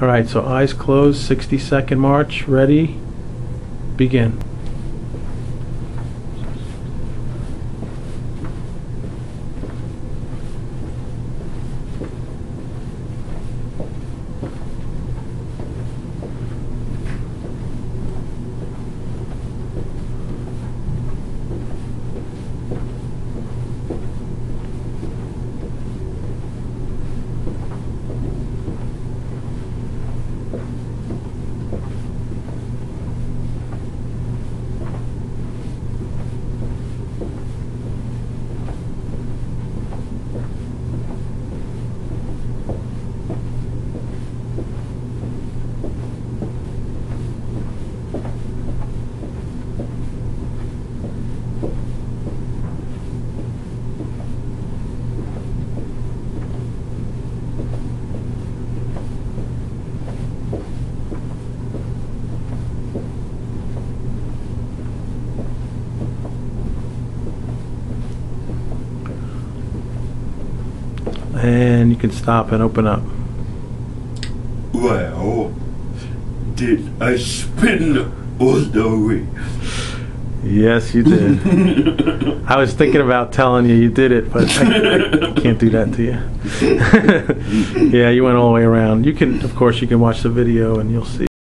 All right, so eyes closed, 60 second march, ready, begin. And you can stop and open up. Well, did I spin all the way? Yes, you did. I was thinking about telling you you did it, but I, I can't do that to you. yeah, you went all the way around. You can, of course, you can watch the video and you'll see.